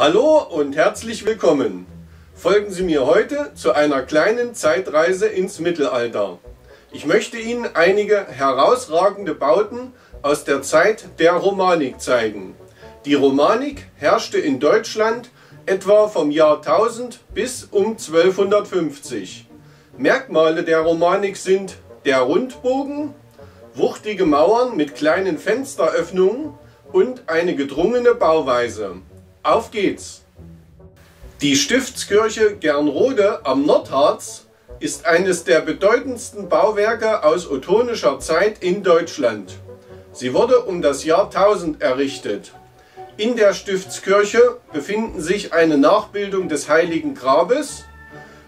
Hallo und herzlich willkommen. Folgen Sie mir heute zu einer kleinen Zeitreise ins Mittelalter. Ich möchte Ihnen einige herausragende Bauten aus der Zeit der Romanik zeigen. Die Romanik herrschte in Deutschland etwa vom Jahr 1000 bis um 1250. Merkmale der Romanik sind der Rundbogen, wuchtige Mauern mit kleinen Fensteröffnungen und eine gedrungene Bauweise. Auf geht's! Die Stiftskirche Gernrode am Nordharz ist eines der bedeutendsten Bauwerke aus ottonischer Zeit in Deutschland. Sie wurde um das Jahr 1000 errichtet. In der Stiftskirche befinden sich eine Nachbildung des Heiligen Grabes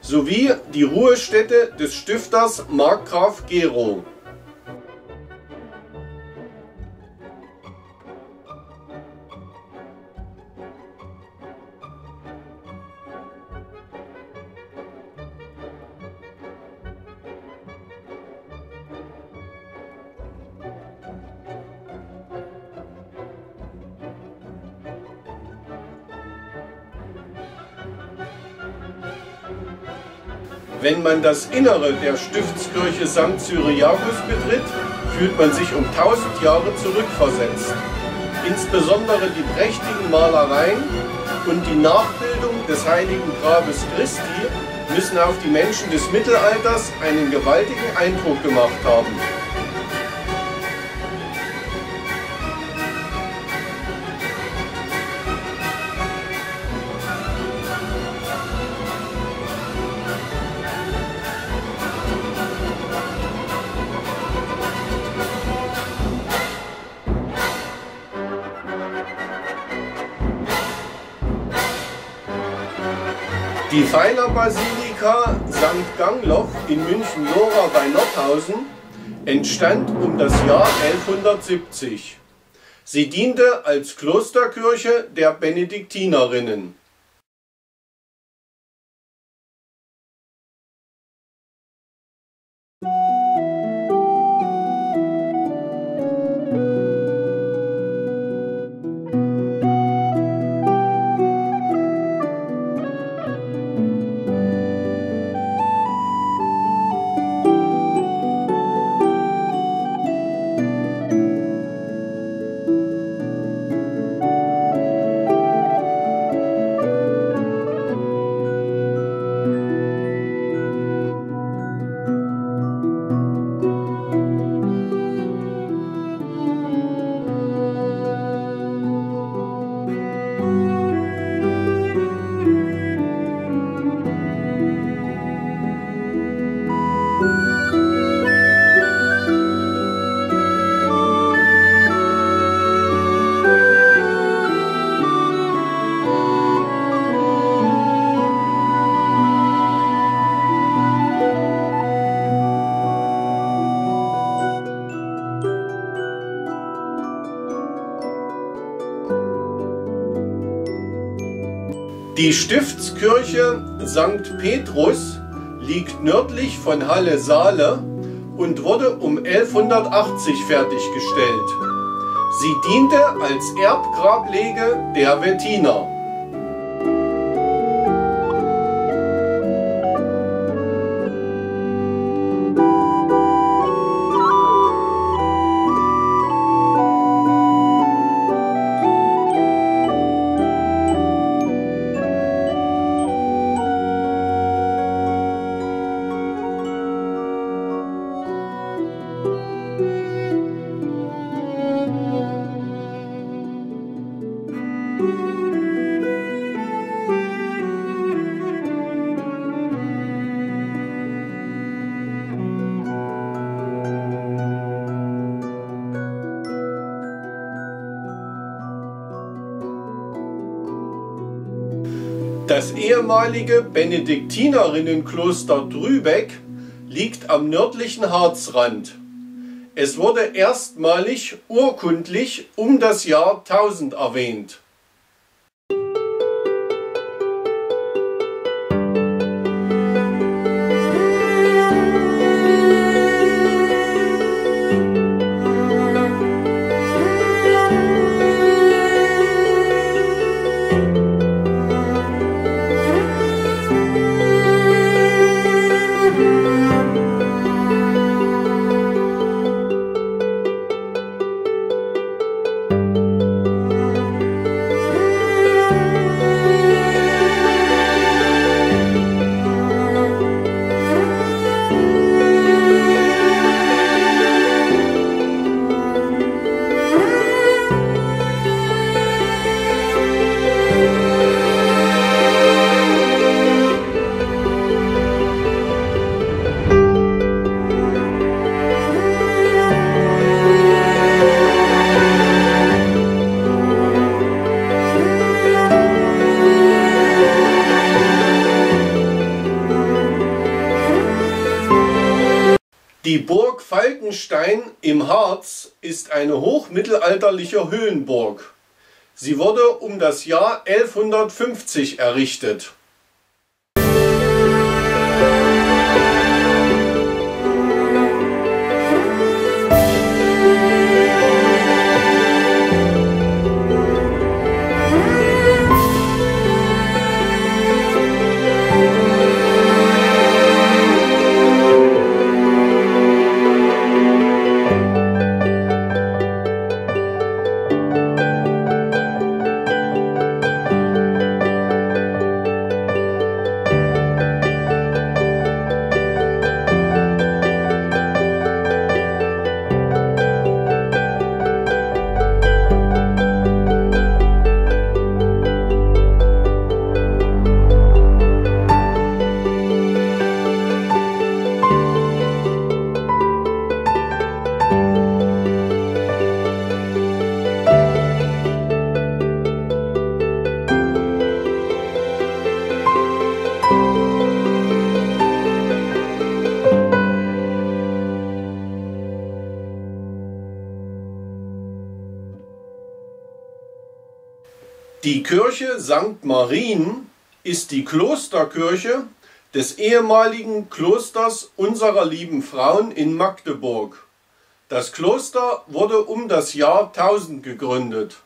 sowie die Ruhestätte des Stifters Markgraf Gero. Wenn man das Innere der Stiftskirche St. Cyriacus betritt, fühlt man sich um 1000 Jahre zurückversetzt. Insbesondere die prächtigen Malereien und die Nachbildung des heiligen Grabes Christi müssen auf die Menschen des Mittelalters einen gewaltigen Eindruck gemacht haben. Die Pfeilerbasilika St. Gangloff in München-Lora bei Nordhausen entstand um das Jahr 1170. Sie diente als Klosterkirche der Benediktinerinnen. Die Stiftskirche St. Petrus liegt nördlich von Halle-Saale und wurde um 1180 fertiggestellt. Sie diente als Erbgrablege der Wettiner. Das ehemalige Benediktinerinnenkloster Drübeck liegt am nördlichen Harzrand. Es wurde erstmalig urkundlich um das Jahr 1000 erwähnt. Die Burg Falkenstein im Harz ist eine hochmittelalterliche Höhenburg. Sie wurde um das Jahr 1150 errichtet. Kirche St. Marien ist die Klosterkirche des ehemaligen Klosters unserer lieben Frauen in Magdeburg. Das Kloster wurde um das Jahr 1000 gegründet.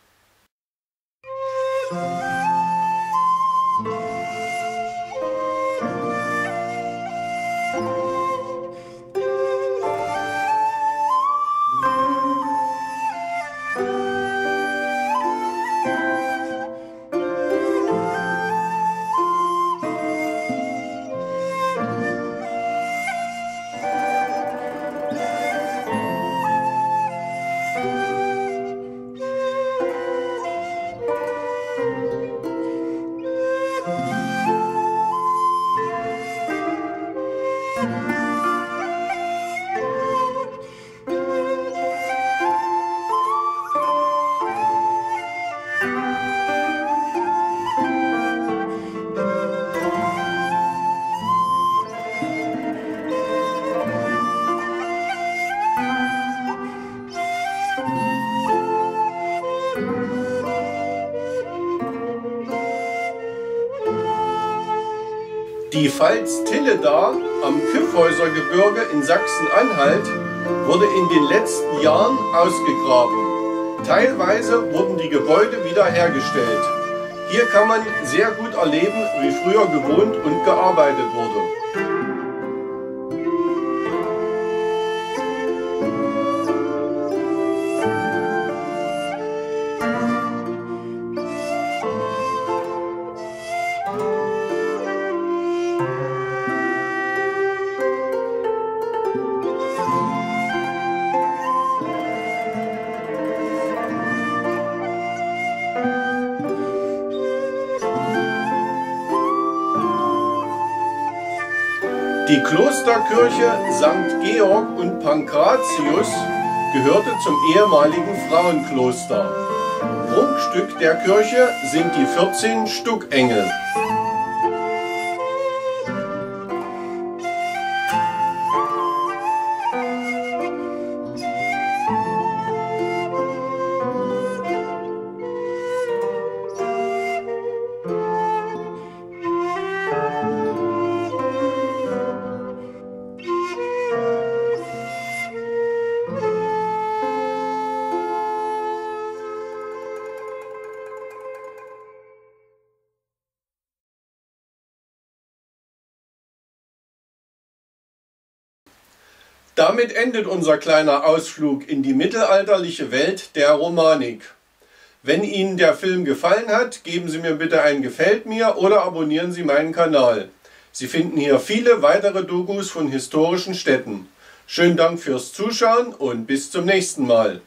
Die Pfalz Tilleda am Kyffhäusergebirge in Sachsen-Anhalt wurde in den letzten Jahren ausgegraben. Teilweise wurden die Gebäude wiederhergestellt. Hier kann man sehr gut erleben, wie früher gewohnt und gearbeitet wurde. Die Klosterkirche St. Georg und Pankratius gehörte zum ehemaligen Frauenkloster. Prunkstück der Kirche sind die 14 Stuckengel. Damit endet unser kleiner Ausflug in die mittelalterliche Welt der Romanik. Wenn Ihnen der Film gefallen hat, geben Sie mir bitte ein Gefällt mir oder abonnieren Sie meinen Kanal. Sie finden hier viele weitere Dokus von historischen Städten. Schönen Dank fürs Zuschauen und bis zum nächsten Mal.